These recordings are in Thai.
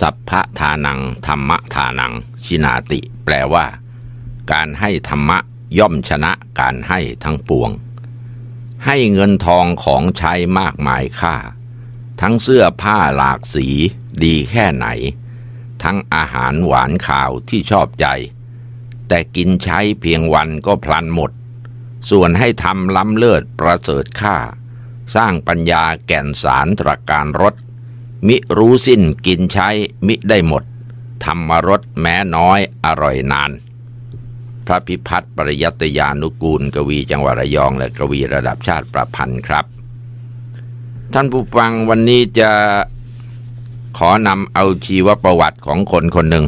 สัพพะทานัง ธรรมะทานัง ชินาติ แปลว่า การให้ธรรมะย่อมชนะการให้ทั้งปวง ให้เงินทองของใช้มากมายค่า ทั้งเสื้อผ้าหลากสีดีแค่ไหน ทั้งอาหารหวานข่าวที่ชอบใจ แต่กินใช้เพียงวันก็พลันหมด ส่วนให้ทำล้ำเลิศประเสริฐค่า สร้างปัญญาแก่นสารตรการรถ มิรู้สิ้นกินใช้มิได้หมด ธรรมรสแม้น้อยอร่อยนาน พระพิพัฒน์ปริยัตยานุกูล กวีจังหวัดระยอง และกวีระดับชาติประพันธ์ครับ ท่านผู้ฟังวันนี้จะขอนำเอาชีวประวัติของคนคนหนึ่ง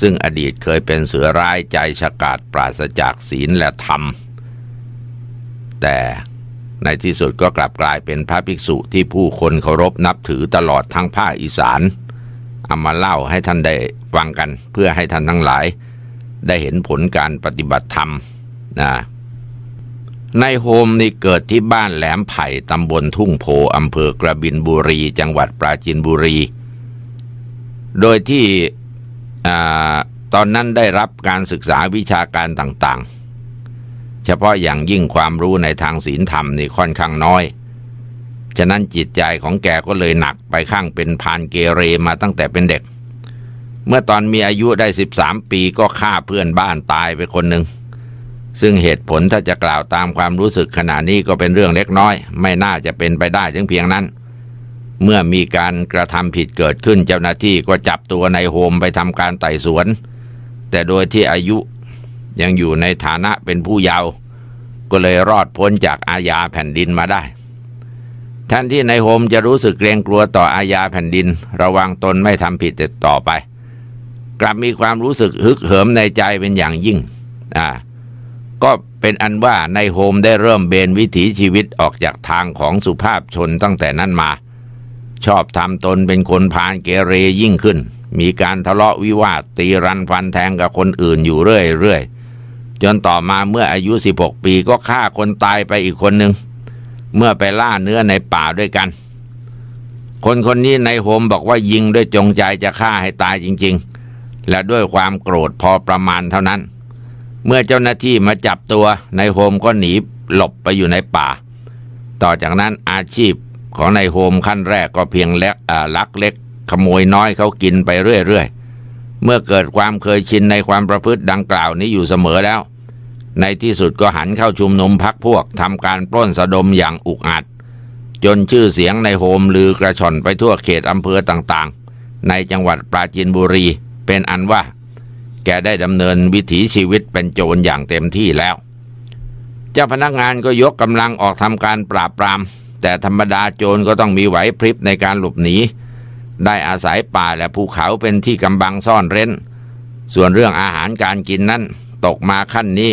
ซึ่งอดีตเคยเป็นเสือร้ายใจฉกาจปราศจากศีลและธรรม แต่ ในที่สุดก็กลับกลายเป็นพระภิกษุที่ผู้คนเคารพนับถือตลอดทั้งภาคอีสานเอามาเล่าให้ท่านได้ฟังกันเพื่อให้ท่านทั้งหลาย ได้เห็นผลการปฏิบัติธรรมนะในโฮมนี่เกิดที่บ้านแหลมไผ่ตำบลทุ่งโพอำเภอกระบินบุรี จังหวัดปราจีนบุรี โดยที่ตอนนั้นได้รับการศึกษาวิชาการต่างๆ เฉพาะอย่างยิ่งความรู้ในทางศีลธรรมนี่ค่อนข้างน้อย ฉะนั้นจิตใจของแกก็เลยหนักไปข้างเป็นพานเกเรมาตั้งแต่เป็นเด็ก เมื่อตอนมีอายุได้ 13 ปีก็ฆ่าเพื่อนบ้านตายไปคนหนึ่ง ซึ่งเหตุผลถ้าจะกล่าวตามความรู้สึกขณะนี้ก็เป็นเรื่องเล็กน้อย ไม่น่าจะเป็นไปได้ถึงเพียงนั้น เมื่อมีการกระทำผิดเกิดขึ้นเจ้าหน้าที่ก็จับตัวในโฮมไปทำการไต่สวน แต่โดยที่อายุ ยังอยู่ในฐานะเป็นผู้เยาว์ก็เลยรอดพ้นจากอาญาแผ่นดินมาได้แทนที่ในโฮมจะรู้สึกเกรงกลัวต่ออาญาแผ่นดิน ระวังตนไม่ทำผิดต่อไป กลับมีความรู้สึกฮึกเหิมในใจเป็นอย่างยิ่ง อ่า ก็เป็นอันว่าในโฮมได้เริ่มเบนวิถีชีวิตออกจากทางของสุภาพชนตั้งแต่นั้นมา ชอบทำตนเป็นคนพานเกเรยิ่งขึ้น มีการทะเลาะวิวาทตีรันฟันแทงกับคนอื่นอยู่เรื่อยๆ จนต่อมาเมื่ออายุ 16 ปีก็ฆ่าคนตายไปอีกคนหนึ่ง เมื่อไปล่าเนื้อในป่าด้วยกัน คนคนนี้ในโฮมบอกว่ายิงด้วยจงใจจะฆ่าให้ตายจริง ๆ และด้วยความโกรธพอประมาณเท่านั้น เมื่อเจ้าหน้าที่มาจับตัวนายโฮมก็หนีหลบไปอยู่ในป่า ต่อจากนั้นอาชีพของนายโฮมขั้นแรกก็เพียงเล็กลักเล็ก ขโมยน้อยเขากินไปเรื่อยๆเมื่อเกิดความเคยชินในความประพฤติดังกล่าวนี้อยู่เสมอแล้ว ในที่สุดก็หันเข้าชุมนุมพักพวกทำการปล้นสะดมอย่างอุกอาจจนชื่อเสียงในโฮมลือกระชอนไปทั่วเขตอำเภอต่างๆ ในจังหวัดปราจีนบุรีเป็นอันว่า แกได้ดำเนินวิถีชีวิตเป็นโจรอย่างเต็มที่แล้ว เจ้าพนักงานก็ยกกำลังออกทำการปราบปราม แต่ธรรมดาโจรก็ต้องมีไหวพริบในการหลบหนี ได้อาศัยป่าและภูเขาเป็นที่กำบังซ่อนเร้น ส่วนเรื่องอาหารการกินนั้นตกมาขั้นนี้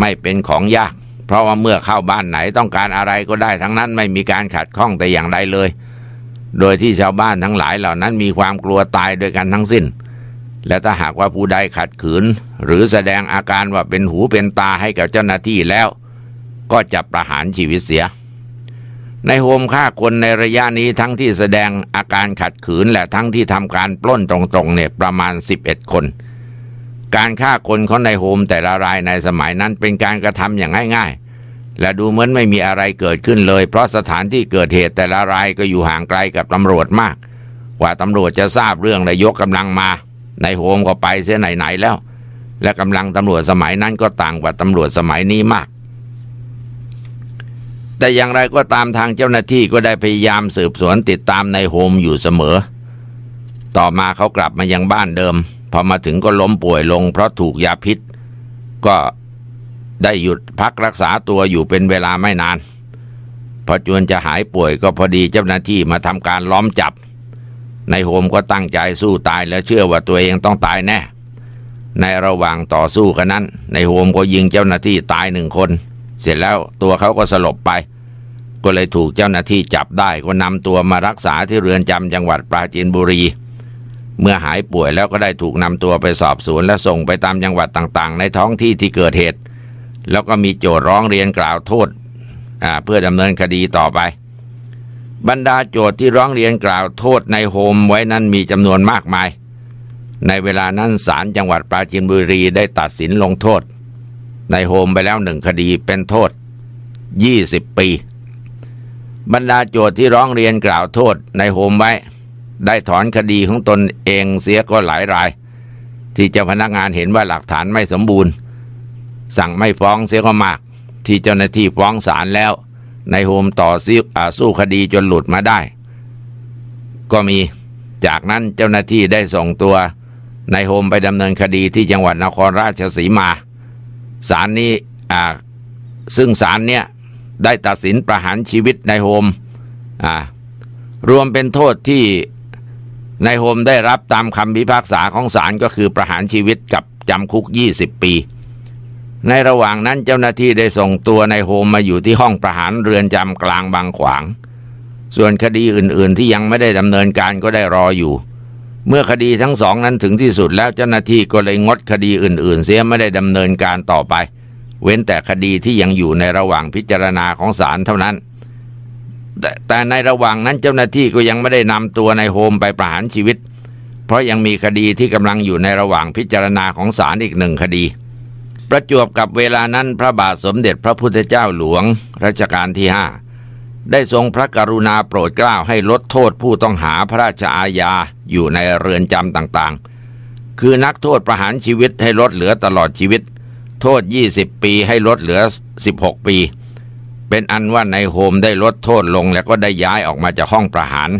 ไม่เป็นของยาก เพราะว่าเมื่อเข้าบ้านไหนต้องการอะไรก็ได้ทั้งนั้นไม่มีการขัดข้องแต่อย่างใดเลย โดยที่ชาวบ้านทั้งหลายเหล่านั้นมีความกลัวตายด้วยกันทั้งสิ้น และถ้าหากว่าผู้ใดขัดขืน หรือแสดงอาการว่าเป็นหูเป็นตาให้กับเจ้าหน้าที่แล้ว ก็จะประหารชีวิตเสีย ในโฮมฆ่าคนในระยะนี้ทั้งที่แสดงอาการขัดขืนและทั้งที่ทำการปล้นตรงๆเนี่ยประมาณ 11 คน การฆ่าคนของในโฮมแต่ละรายในสมัยนั้นเป็นการกระทำอย่างง่ายๆ และดูเหมือนไม่มีอะไรเกิดขึ้นเลย เพราะสถานที่เกิดเหตุแต่ละรายก็อยู่ห่างไกลกับตำรวจมาก กว่าตำรวจจะทราบเรื่องและยกกำลังมาในโฮมก็ไปเสียไหนๆแล้ว และกำลังตำรวจสมัยนั้นก็ต่างกว่าตำรวจสมัยนี้มาก แต่อย่างไรก็ตามทางเจ้าหน้าที่ก็ได้พยายามสืบสวนติดตามในโฮมอยู่เสมอ ต่อมาเขากลับมายังบ้านเดิม พอมาถึงก็ล้มป่วยลง เพราะถูกยาพิษ ก็ได้หยุดพักรักษาตัวอยู่เป็นเวลาไม่นาน พอจวนจะหายป่วยก็พอดีเจ้าหน้าที่มาทำการล้อมจับ ในโฮมก็ตั้งใจสู้ตายและเชื่อว่าตัวเองต้องตายแน่ ในระหว่างต่อสู้กันนั้น ในโฮมก็ยิงเจ้าหน้าที่ตายหนึ่งคน เสร็จแล้วตัวเขาก็สลบไป ก็เลยถูกเจ้าหน้าที่จับได้ก็นำตัวมารักษาที่เรือนจำจังหวัดปราจีนบุรี เมื่อหายป่วยแล้วก็ได้ถูกนำตัวไปสอบสวนและส่งไปตามจังหวัดต่างๆ ในท้องที่ที่เกิดเหตุ แล้วก็มีโจทย์ร้องเรียนกล่าวโทษเพื่อดำเนินคดีต่อไป บรรดาโจทย์ที่ร้องเรียนกล่าวโทษในโฮมไว้นั้นมีจำนวนมากมาย ในเวลานั้นศาลจังหวัดปราจีนบุรีได้ตัดสินลงโทษ ในโฮมไปแล้วหนึ่งคดีเป็นโทษ 20 ปี บรรดาโจทย์ที่ร้องเรียนกล่าวโทษในโฮมไว้ ได้ถอนคดีของตนเองเสียก็หลายราย ที่เจ้าพนักงานเห็นว่าหลักฐานไม่สมบูรณ์ สั่งไม่ฟ้องเสียก็มาก ที่เจ้าหน้าที่ฟ้องศาลแล้ว ในโฮมต่อสู้คดีจนหลุดมาได้ ก็มีจากนั้นเจ้าหน้าที่ได้ส่งตัวในโฮมไปดำเนินคดีที่จังหวัดนครราชสีมาศาลนี้ซึ่งศาลเนี่ยได้ตัดสินประหารชีวิตในโฮมรวมเป็นโทษที่ ในโฮมได้รับตามคำพิพากษาของศาลก็คือประหารชีวิตกับจำคุก 20 ปี ในระหว่างนั้นเจ้าหน้าที่ได้ส่งตัวในโฮมมาอยู่ที่ห้องประหารเรือนจำกลางบางขวาง ส่วนคดีอื่นๆที่ยังไม่ได้ดำเนินการก็ได้รออยู่ เมื่อคดีทั้งสองนั้นถึงที่สุดแล้วเจ้าหน้าที่ก็เลยงดคดีอื่น ๆ เสียไม่ได้ดำเนินการต่อไป เว้นแต่คดีที่ยังอยู่ในระหว่างพิจารณาของศาลเท่านั้น แต่ในระหว่างนั้นเจ้าหน้าที่ก็ยังไม่ได้นำตัวในโฮมไปประหารชีวิต เพราะยังมีคดีที่กำลังอยู่ในระหว่างพิจารณาของศาลอีกหนึ่งคดี ประจวบกับเวลานั้นพระบาทสมเด็จพระพุทธเจ้าหลวงรัชกาลที่ห้าได้ทรงพระกรุณาโปรดเกล้าให้ลดโทษผู้ต้องหาพระราชอาญาอยู่ในเรือนจำต่างๆ คือนักโทษประหารชีวิตให้ลดเหลือตลอดชีวิต โทษ 20 ปีให้ลดเหลือ 16 ปี เป็นอันว่าในโฮมได้ลดโทษลงแล้วก็ได้ย้ายออกมาจากห้องประหาร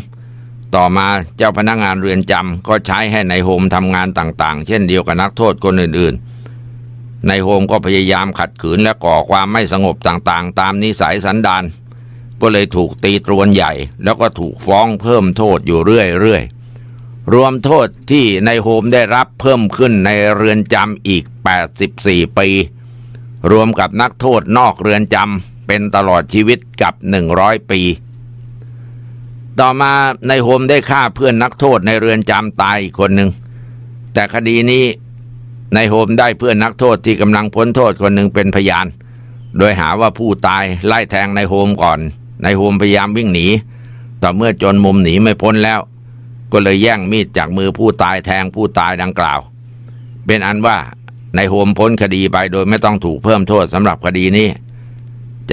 ต่อมาเจ้าพนักงานเรือนจำก็ใช้ให้ในโฮมทำงานต่างๆ เช่นเดียวกับนักโทษคนอื่นๆนายโฮมก็พยายามขัดขืนและก่อความไม่สงบต่างๆ ตามนิสัยสันดานก็เลยถูกตีตรวนใหญ่ แล้วก็ถูกฟ้องเพิ่มโทษอยู่เรื่อยๆ รวมโทษที่นายโฮมได้รับเพิ่มขึ้นในเรือนจำอีก 84 ปี รวมกับนักโทษนอกเรือนจำ เป็นตลอดชีวิตกับ100ปี ต่อมาในโฮมได้ฆ่าเพื่อนนักโทษในเรือนจำตายอีกคนหนึ่ง แต่คดีนี้ในโฮมได้เพื่อนนักโทษที่กำลังพ้นโทษคนหนึ่งเป็นพยาน โดยหาว่าผู้ตายไล่แทงในโฮมก่อนในโฮมพยายามวิ่งหนี ต่อเมื่อจนมุมหนีไม่พ้นแล้ว ก็เลยแย่งมีดจากมือผู้ตายแทงผู้ตายดังกล่าว เป็นอันว่าในโฮมพ้นคดีไปโดยไม่ต้องถูกเพิ่มโทษสำหรับคดีนี้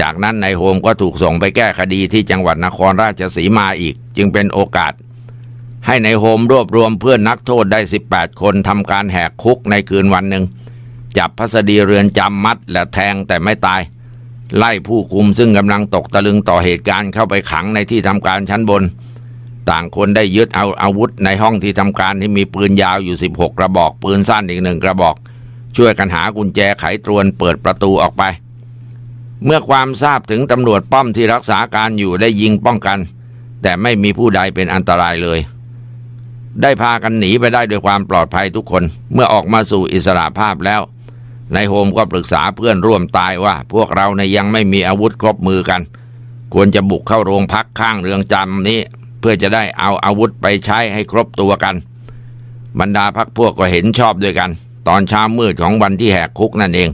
จากนั้นนายโฮมก็ถูกส่งไปแก้คดีที่จังหวัดนครราชสีมาอีก จึงเป็นโอกาส ให้ในโฮมรวบรวมเพื่อนนักโทษได้ 18 คนทำการแหกคุกในคืนวันหนึ่ง จับพัสดีเรือนจำมัดและแทงแต่ไม่ตาย ไล่ผู้คุมซึ่งกำลังตกตะลึงต่อเหตุการณ์เข้าไปขังในที่ทำการชั้นบน ต่างคนได้ยึดเอาอาวุธในห้องที่ทำการที่มีปืนยาวอยู่ 16 กระบอก ปืนสั้นอีกหนึ่งกระบอก ช่วยกันหากุญแจไขตรวนเปิดประตูออกไป เมื่อความทราบถึงตำรวจป้อมที่รักษาการอยู่ได้ยิงป้องกัน แต่ไม่มีผู้ใดเป็นอันตรายเลย ได้พากันหนีไปได้ด้วยความปลอดภัยทุกคน เมื่อออกมาสู่อิสระภาพแล้วนายโฮมก็ปรึกษาเพื่อนร่วมตายว่า พวกเราในยังไม่มีอาวุธครบมือกัน ควรจะบุกเข้าโรงพักข้างเรืองจำนี้ เพื่อจะได้เอาอาวุธไปใช้ให้ครบตัวกัน บรรดาพักพวกก็เห็นชอบด้วยกัน ตอนเช้ามืดของวันที่แหกคุกนั่นเอง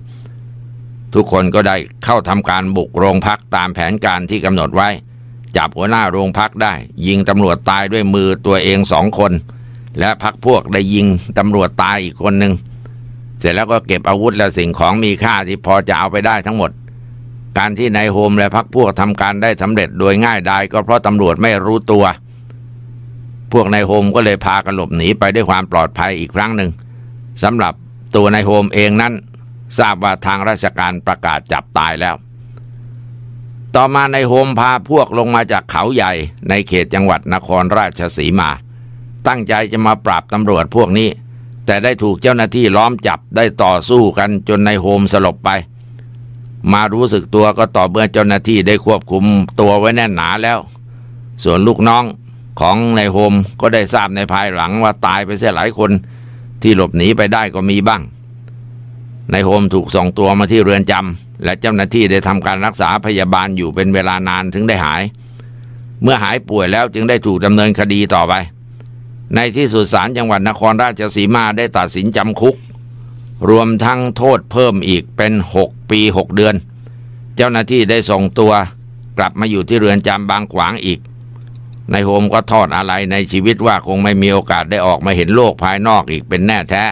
ทุกคนก็ได้เข้าทำการบุกโรงพักตามแผนการที่กำหนดไว้ จับหัวหน้าโรงพักได้ ยิงตำรวจตายด้วยมือตัวเองสองคน และพักพวกได้ยิงตำรวจตายอีกคนหนึ่งเสร็จแล้วก็เก็บอาวุธและสิ่งของมีค่าที่พอจะเอาไปได้ทั้งหมด การที่นายโฮมและพักพวกทำการได้สำเร็จโดยง่ายดายก็เพราะตำรวจไม่รู้ตัว พวกนายโฮมก็เลยพากันหลบหนีไปด้วยความปลอดภัยอีกครั้งหนึ่งสำหรับตัวนายโฮมเองนั้น ทราบว่าทางราชการประกาศจับตายแล้ว ต่อมาในโฮมพาพวกลงมาจากเขาใหญ่ในเขตจังหวัดนครราชสีมา ตั้งใจจะมาปราบตำรวจพวกนี้ แต่ได้ถูกเจ้าหน้าที่ล้อมจับได้ต่อสู้กันจนในโฮมสลบไป มารู้สึกตัวก็ต่อเมื่อเจ้าหน้าที่ได้ควบคุมตัวไว้แน่นหนาแล้ว ส่วนลูกน้องของในโฮมก็ได้ทราบในภายหลังว่าตายไปเสียหลายคนที่หลบหนีไปได้ก็มีบ้าง ในโฮมถูกส่งตัวมาที่เรือนจำและเจ้าหน้าที่ได้ทำการรักษาพยาบาลอยู่เป็นเวลานานถึงได้หาย เมื่อหายป่วยแล้วจึงได้ถูกดำเนินคดีต่อไป ในที่สุดศาลจังหวัดนครราชสีมาได้ตัดสินจำคุก รวมทั้งโทษเพิ่มอีกเป็นหกปีหกเดือน เจ้าหน้าที่ได้ส่งตัวกลับมาอยู่ที่เรือนจำบางขวางอีกในโฮมก็ทอดอะไรในชีวิตว่าคงไม่มีโอกาสได้ออกมาเห็นโลกภายนอกอีกเป็นแน่แท้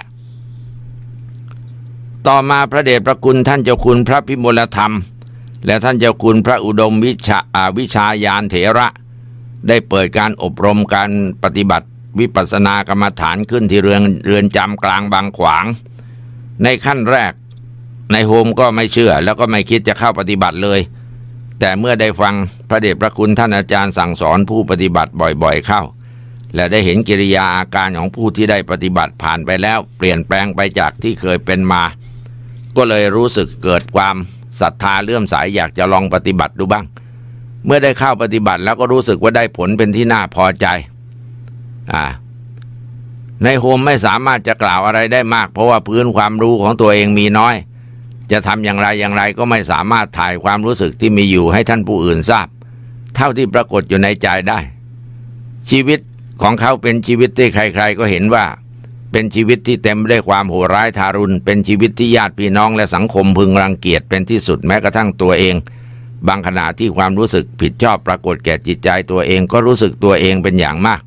ต่อมาพระเดชพระคุณท่านเจ้าคุณพระพิมลธรรม และท่านเจ้าคุณพระอุดมวิชาวิชายานเถระ ได้เปิดการอบรมการปฏิบัติวิปัสสนากรรมฐานขึ้นที่เรือนเรือนจำกลางบางขวาง ในขั้นแรกในโฮมก็ไม่เชื่อ แล้วก็ไม่คิดจะเข้าปฏิบัติเลย แต่เมื่อได้ฟังพระเดชพระคุณท่านอาจารย์สั่งสอนผู้ปฏิบัติบ่อยๆเข้า และได้เห็นกิริยาอาการของผู้ที่ได้ปฏิบัติผ่านไปแล้ว เปลี่ยนแปลงไปจากที่เคยเป็นมา ก็เลยรู้สึกเกิดความศรัทธาเลื่อมใสอยากจะลองปฏิบัติดูบ้าง เมื่อได้เข้าปฏิบัติแล้วก็รู้สึกว่าได้ผลเป็นที่น่าพอใจ อ่า ในโฮมไม่สามารถจะกล่าวอะไรได้มาก เพราะว่าพื้นความรู้ของตัวเองมีน้อย จะทำอย่างไรอย่างไรก็ไม่สามารถถ่ายความรู้สึกที่มีอยู่ให้ท่านผู้อื่นทราบ เท่าที่ปรากฏอยู่ในใจได้ ชีวิตของเขาเป็นชีวิตที่ใคร ๆ ก็เห็นว่า เป็นชีวิตที่เต็มด้วยความโหดร้ายทารุณ เป็นชีวิตที่ญาติพี่น้องและสังคมพึงรังเกียจเป็นที่สุดแม้กระทั่งตัวเอง บางขณะที่ความรู้สึกผิดชอบปรากฏแก่จิตใจตัวเองก็รู้สึกตัวเองเป็นอย่างมาก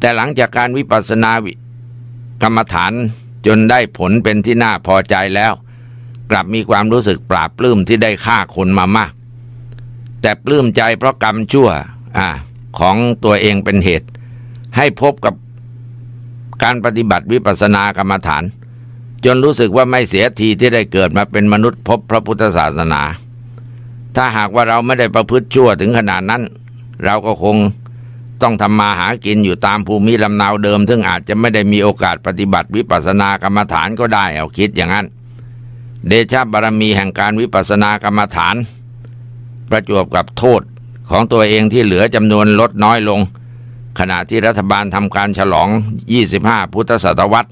แต่หลังจากการวิปัสสนากรรมฐานจนได้ผลเป็นที่น่าพอใจแล้ว กลับมีความรู้สึกปราบปลื้มที่ได้ฆ่าคนมามาก แต่ปลื้มใจเพราะกรรมชั่วอ่าของตัวเองเป็นเหตุ ให้พบกับ การปฏิบัติวิปัสสนากรรมฐาน จนรู้สึกว่าไม่เสียทีที่ได้เกิดมาเป็นมนุษย์พบพระพุทธศาสนา ถ้าหากว่าเราไม่ได้ประพฤติชั่วถึงขนาดนั้น เราก็คงต้องทำมาหากินอยู่ตามภูมิลำนาวเดิม ซึ่งอาจจะไม่ได้มีโอกาสปฏิบัติวิปัสสนากรรมฐานก็ได้เอาคิดอย่างนั้น เดชะบารมีแห่งการวิปัสสนากรรมฐาน ประจวบกับโทษของตัวเองที่เหลือจำนวนลดน้อยลง ขณะที่รัฐบาลทำการฉลอง 25 พุทธศตวรรษ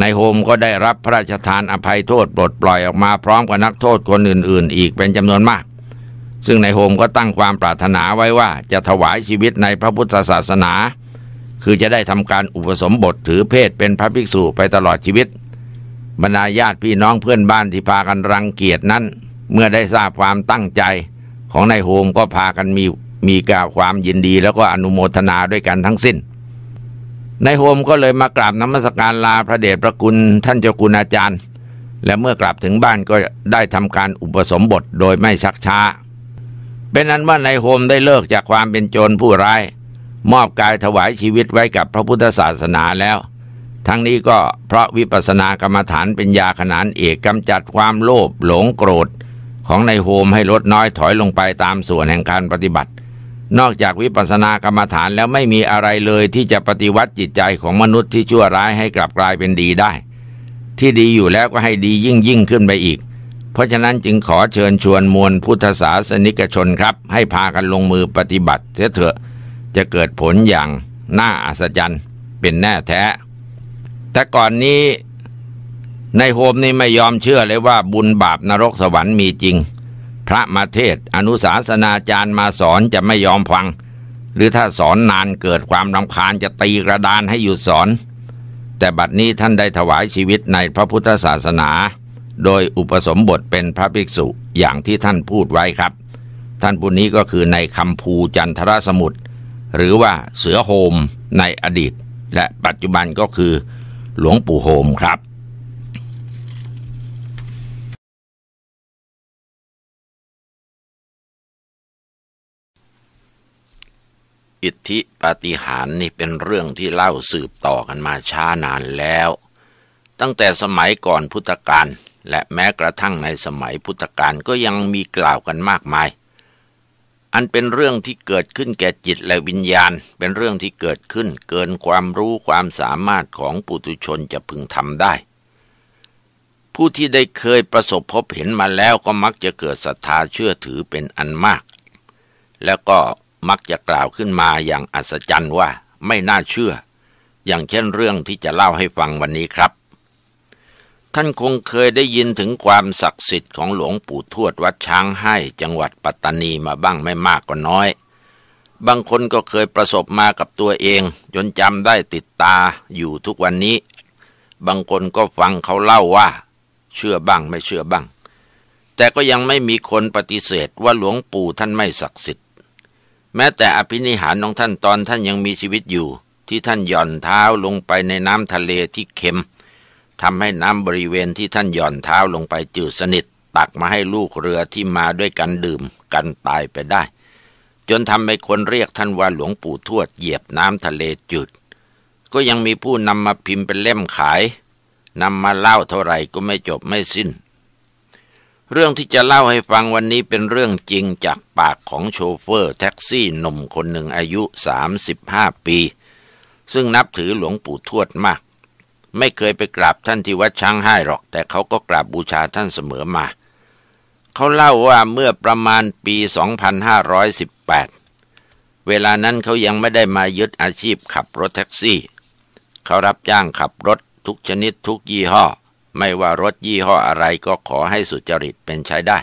ในโฮมก็ได้รับพระราชทานอภัยโทษปลดปล่อยออกมาพร้อมกับนักโทษคนอื่น ๆ อีกเป็นจำนวนมาก ซึ่งในโฮมก็ตั้งความปรารถนาไว้ว่าจะถวายชีวิตในพระพุทธศาสนา คือจะได้ทำการอุปสมบทถือเพศเป็นพระภิกษุไปตลอดชีวิต บรรดาญาติพี่น้องเพื่อนบ้านที่พากันรังเกียจนั้น เมื่อได้ทราบความตั้งใจของนายโฮมก็พากันมี มีกล่าวความยินดีแล้วก็อนุโมทนาด้วยกันทั้งสิ้นนายโฮมก็เลยมากราบน้ำมัสการลาพระเดชพระคุณท่านเจ้าคุณอาจารย์ และเมื่อกลับถึงบ้านก็ได้ทำการอุปสมบทโดยไม่ชักช้า เป็นนั้นว่านายโฮมได้เลิกจากความเป็นโจรผู้ร้าย มอบกายถวายชีวิตไว้กับพระพุทธศาสนาแล้ว ทั้งนี้ก็เพราะวิปัสสนากรรมฐานเป็นยาขนานเอกกำจัดความโลภหลงโกรธ ของนายโฮมให้ลดน้อยถอยลงไปตามส่วนแห่งการปฏิบัติ นอกจากวิปัสสนากรรมฐานแล้วไม่มีอะไรเลยที่จะปฏิวัติจิตใจของมนุษย์ที่ชั่วร้ายให้กลับกลายเป็นดีได้ ที่ดีอยู่แล้วก็ให้ดียิ่งยิ่งขึ้นไปอีก เพราะฉะนั้นจึงขอเชิญชวนมวลพุทธศาสนิกชนครับ ให้พากันลงมือปฏิบัติเสียเถอะจะเกิดผลอย่างน่าอัศจรรย์เป็นแน่แท้ แต่ก่อนนี้ในโฮมนี่ไม่ยอมเชื่อเลยว่าบุญบาปนรกสวรรค์มีจริง ระมาเทศ อนุสาสนาจารย์มาสอนจะไม่ยอมฟัง หรือถ้าสอนนานเกิดความรำคาญจะตีกระดานให้หยุดสอน แต่บัดนี้ท่านได้ถวายชีวิตในพระพุทธศาสนา โดยอุปสมบทเป็นพระภิกษุอย่างที่ท่านพูดไว้ครับ ท่านผู้นี้ก็คือในคำภูจันทรสมุทรหรือว่าเสือโฮมในอดีต และปัจจุบันก็คือหลวงปู่โฮมครับ อิทธิปาฏิหาริย์นี่เป็นเรื่องที่เล่าสืบต่อกันมาช้านานแล้ว ตั้งแต่สมัยก่อนพุทธกาลและแม้กระทั่งในสมัยพุทธกาลก็ยังมีกล่าวกันมากมาย อันเป็นเรื่องที่เกิดขึ้นแก่จิตและวิญญาณ เป็นเรื่องที่เกิดขึ้นเกินความรู้ความสามารถของปุถุชนจะพึงทำได้ ผู้ที่ได้เคยประสบพบเห็นมาแล้วก็มักจะเกิดศรัทธาเชื่อถือเป็นอันมาก แล้วก็ มักจะกล่าวขึ้นมาอย่างอัศจรรย์ว่าไม่น่าเชื่อ อย่างเช่นเรื่องที่จะเล่าให้ฟังวันนี้ครับ ท่านคงเคยได้ยินถึงความศักดิ์สิทธิ์ของหลวงปู่ทวดวัดช้างให้จังหวัดปัตตานีมาบ้างไม่มากก็น้อย บางคนก็เคยประสบมากับตัวเอง จนจำได้ติดตาอยู่ทุกวันนี้ บางคนก็ฟังเขาเล่าว่า เชื่อบ้างไม่เชื่อบ้างแต่ก็ยังไม่มีคนปฏิเสธว่าหลวงปู่ท่านไม่ศักดิ์สิทธิ์ แม้แต่อภินิหารของท่านตอนท่านยังมีชีวิตอยู่ ที่ท่านหย่อนเท้าลงไปในน้ำทะเลที่เค็มทำให้น้ำบริเวณที่ท่านหย่อนเท้าลงไปจืดสนิท ตักมาให้ลูกเรือที่มาด้วยกันดื่มกันตายไปได้ จนทำให้คนเรียกท่านว่าหลวงปู่ทวดเหยียบน้ำทะเลจืดก็ยังมีผู้นำมาพิมพ์เป็นเล่มขายนำมาเล่าเท่าไหร่ก็ไม่จบไม่สิ้น เรื่องที่จะเล่าให้ฟังวันนี้เป็นเรื่องจริงจากปากของโชเฟอร์แท็กซี่หนุ่มคนหนึ่งอายุ 35 ปี ซึ่งนับถือหลวงปู่ทวดมาก ไม่เคยไปกราบท่านที่วัดช้างให้หรอก แต่เขาก็กราบบูชาท่านเสมอมา เขาเล่าว่าเมื่อประมาณปี 2518 เวลานั้นเขายังไม่ได้มายึดอาชีพขับรถแท็กซี่ เขารับจ้างขับรถทุกชนิดทุกยี่ห้อ ไม่ว่ารถยี่ห้ออะไรก็ขอให้สุจริตเป็นใช้ได้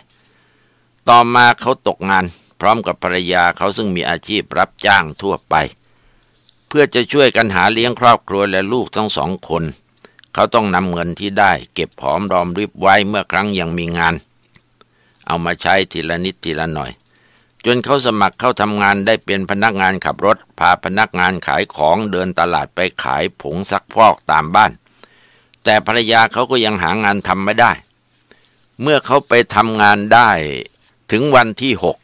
ต่อมาเขาตกงาน พร้อมกับภรรยาเขาซึ่งมีอาชีพรับจ้างทั่วไป เพื่อจะช่วยกันหาเลี้ยงครอบครัวและลูกทั้งสองคน เขาต้องนำเงินที่ได้ เก็บหอมรอมริบไว้เมื่อครั้งยังมีงาน เอามาใช้ทีละนิดทีละหน่อยจนเขาสมัครเข้าทำงานได้เป็นพนักงานขับรถ พาพนักงานขายของเดินตลาดไปขายผงซักฟอกตามบ้าน แต่ภรรยาเขาก็ยังหางานทำไม่ได้ เมื่อเขาไปทำงานได้ถึงวันที่หก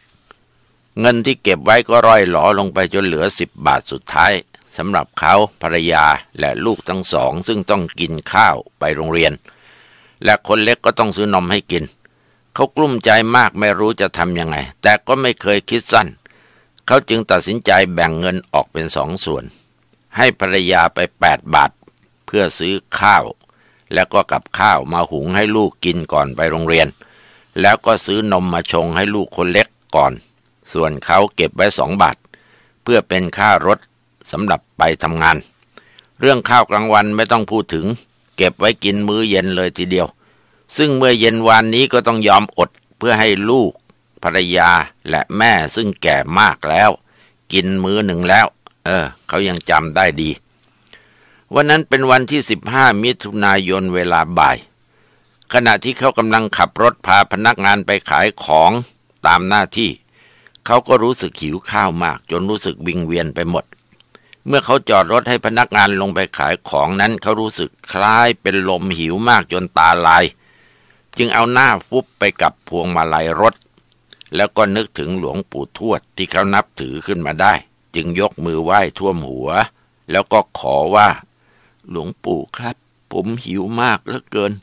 เงินที่เก็บไว้ก็ร่อยหลอลงไปจนเหลือสิบบาทสุดท้ายสำหรับเขาภรรยาและลูกทั้งสอง ซึ่งต้องกินข้าวไปโรงเรียน และคนเล็กก็ต้องซื้อนมให้กิน เขากลุ้มใจมากไม่รู้จะทำยังไง แต่ก็ไม่เคยคิดสั้น เขาจึงตัดสินใจแบ่งเงินออกเป็นสองส่วน ให้ภรรยาไปแปดบาท เพื่อซื้อข้าว แล้วก็กับข้าวมาหุงให้ลูกกินก่อนไปโรงเรียน แล้วก็ซื้อนมมาชงให้ลูกคนเล็กก่อน ส่วนเขาเก็บไว้สองบาท เพื่อเป็นค่ารถสำหรับไปทำงาน เรื่องข้าวกลางวันไม่ต้องพูดถึง เก็บไว้กินมื้อเย็นเลยทีเดียว ซึ่งเมื่อเย็นวานนี้ก็ต้องยอมอดเพื่อให้ลูก ภรรยาและแม่ซึ่งแก่มากแล้ว กินมื้อหนึ่งแล้ว เออ เขายังจำได้ดี วันนั้นเป็นวันที่ 15 มิถุนายนเวลาบ่าย ขณะที่เขากำลังขับรถพาพนักงานไปขายของตามหน้าที่ เขาก็รู้สึกหิวข้าวมาก จนรู้สึกวิงเวียนไปหมด เมื่อเขาจอดรถให้พนักงานลงไปขายของนั้น เขารู้สึกคล้ายเป็นลมหิวมากจนตาลาย จึงเอาหน้าฟุบไปกับพวงมาลัยรถ แล้วก็นึกถึงหลวงปู่ทวดที่เขานับถือขึ้นมาได้ จึงยกมือไหว้ท่วมหัว แล้วก็ขอว่า หลวงปู่ครับ ผมหิวมากเหลือเกิน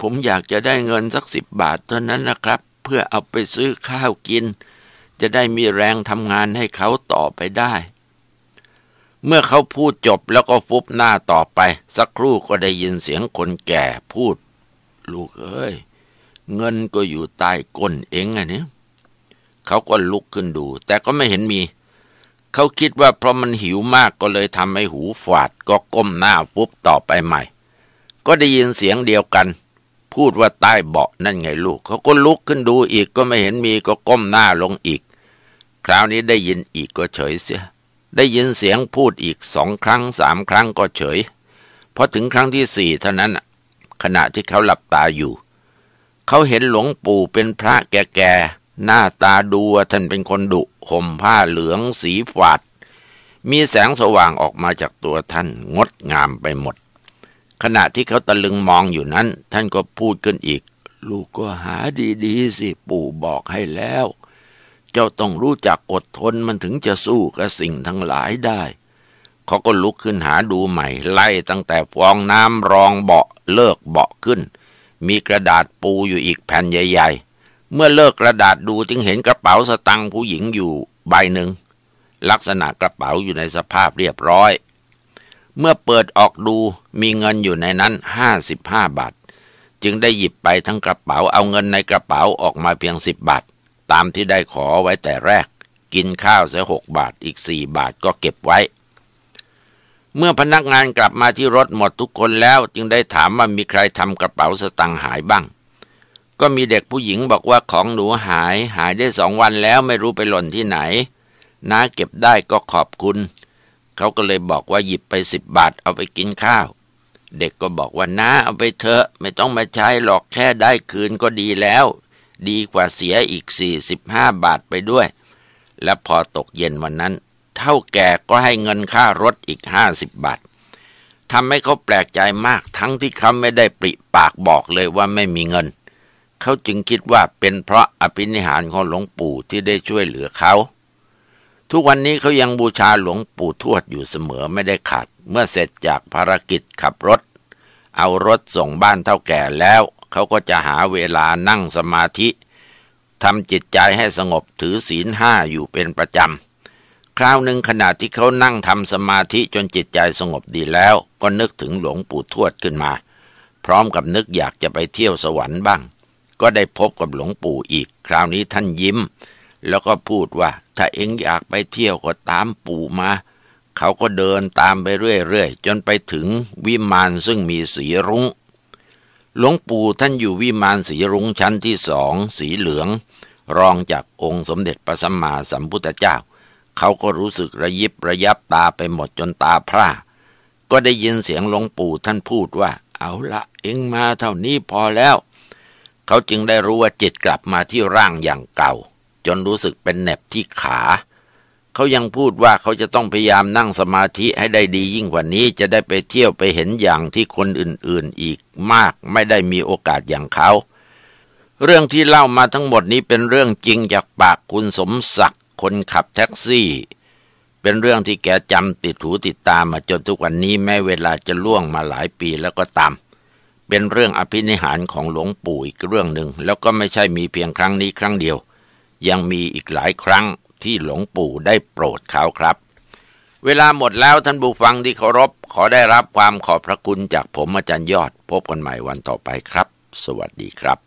ผมอยากจะได้เงินสักสิบบาทเท่านั้นนะครับ เพื่อเอาไปซื้อข้าวกิน จะได้มีแรงทำงานให้เขาต่อไปได้ เมื่อเขาพูดจบแล้วก็ฟุบหน้าต่อไป สักครู่ก็ได้ยินเสียงคนแก่พูด ลูกเอ้ย เงินก็อยู่ใต้ก้นเองไงเนี่ยเขาก็ลุกขึ้นดู แต่ก็ไม่เห็นมี เขาคิดว่าเพราะมันหิวมากก็เลยทำให้หูฝาดก็ก้มหน้าปุ๊บต่อไปใหม่ ก็ได้ยินเสียงเดียวกัน พูดว่าใต้เบาะนั่นไงลูก เขาก็ลุกขึ้นดูอีกก็ไม่เห็นมีก็ก้มหน้าลงอีก คราวนี้ได้ยินอีกก็เฉยเสีย ได้ยินเสียงพูดอีกสองครั้งสามครั้งก็เฉยพอถึงครั้งที่สี่เท่านั้นขณะที่เขาหลับตาอยู่ เขาเห็นหลวงปู่เป็นพระแก่ๆหน้าตาดูท่านเป็นคนดุ ห่มผ้าเหลืองสีฝาด มีแสงสว่างออกมาจากตัวท่านงดงามไปหมด ขณะที่เขาตะลึงมองอยู่นั้น ท่านก็พูดขึ้นอีก ลูกก็หาดีๆสิปู่บอกให้แล้ว เจ้าต้องรู้จักอดทนมันถึงจะสู้กับสิ่งทั้งหลายได้ เขาก็ลุกขึ้นหาดูใหม่ ไล่ตั้งแต่ฟองน้ำรองเบาะเลิกเบาะขึ้น มีกระดาษปูอยู่อีกแผ่นใหญ่ เมื่อเลิกกระดาษดูจึงเห็นกระเป๋าสตังค์ผู้หญิงอยู่ใบหนึ่ง ลักษณะกระเป๋าอยู่ในสภาพเรียบร้อย เมื่อเปิดออกดูมีเงินอยู่ในนั้นห้าสิบห้าบาท จึงได้หยิบไปทั้งกระเป๋าเอาเงินในกระเป๋าออกมาเพียงสิบบาท ตามที่ได้ขอไว้แต่แรก กินข้าวเสียหกบาทอีกสี่บาทก็เก็บไว้ เมื่อพนักงานกลับมาที่รถหมดทุกคนแล้วจึงได้ถามว่ามีใครทำกระเป๋าสตังค์หายบ้าง ก็มีเด็กผู้หญิงบอกว่าของหนูหายหายได้สองวันแล้วไม่รู้ไปหล่นที่ไหนน้าเก็บได้ก็ขอบคุณ เขาก็เลยบอกว่าหยิบไปสิบบาทเอาไปกินข้าว เด็กก็บอกว่าน้าเอาไปเถอะ ไม่ต้องมาใช้หรอกแค่ได้คืนก็ดีแล้ว ดีกว่าเสียอีกสี่สิบห้าบาทไปด้วย และพอตกเย็นวันนั้น เท่าแก่ก็ให้เงินค่ารถอีกห้าสิบบาททำให้เขาแปลกใจมากทั้งที่เขาไม่ได้ปริปากบอกเลยว่าไม่มีเงิน เขาจึงคิดว่าเป็นเพราะอภินิหารของหลวงปู่ที่ได้ช่วยเหลือเขา ทุกวันนี้เขายังบูชาหลวงปู่ทวดอยู่เสมอไม่ได้ขาด เมื่อเสร็จจากภารกิจขับรถ เอารถส่งบ้านเท่าแก่แล้ว เขาก็จะหาเวลานั่งสมาธิทำจิตใจให้สงบถือศีลห้าอยู่เป็นประจำ คราวหนึ่งขณะที่เขานั่งทำสมาธิจนจิตใจสงบดีแล้ว ก็นึกถึงหลวงปู่ทวดขึ้นมา พร้อมกับนึกอยากจะไปเที่ยวสวรรค์บ้าง ก็ได้พบกับหลวงปู่อีก คราวนี้ท่านยิ้ม แล้วก็พูดว่า ถ้าเอ็งอยากไปเที่ยวก็ตามปู่มา เขาก็เดินตามไปเรื่อยๆ จนไปถึงวิมานซึ่งมีสีรุง้ง หลวงปู่ท่านอยู่วิมานสีรุ้งชั้นที่สองสีเหลือง รองจากองค์สมเด็จพระสัมมาสัมพุทธเจ้า เขาก็รู้สึกระยิบระยับตาไปหมดจนตาพร่า ก็ได้ยินเสียงหลวงปู่ท่านพูดว่า เอาละเอ็งมาเท่านี้พอแล้ว เขาจึงได้รู้ว่าจิตกลับมาที่ร่างอย่างเก่า จนรู้สึกเป็นเน็บที่ขา เขายังพูดว่าเขาจะต้องพยายามนั่งสมาธิให้ได้ดียิ่งกว่านี้จะได้ไปเที่ยวไปเห็นอย่างที่คนอื่นๆอีกมากไม่ได้มีโอกาสอย่างเขา เรื่องที่เล่ามาทั้งหมดนี้เป็นเรื่องจริงจากปากคุณสมศักดิ์คนขับแท็กซี่เป็นเรื่องที่แกจำติดหูติดตามมาจนทุกวันนี้แม้เวลาจะล่วงมาหลายปีแล้วก็ตาม เป็นเรื่องอภินิหารของหลวงปู่อีกเรื่องหนึ่งแล้วก็ไม่ใช่มีเพียงครั้งนี้ครั้งเดียว ยังมีอีกหลายครั้งที่หลวงปู่ได้โปรดเขาครับ เวลาหมดแล้วท่านผู้ฟังที่เคารพขอได้รับความขอบพระคุณจากผมอาจารย์ยอด พบกันใหม่วันต่อไปครับ สวัสดีครับ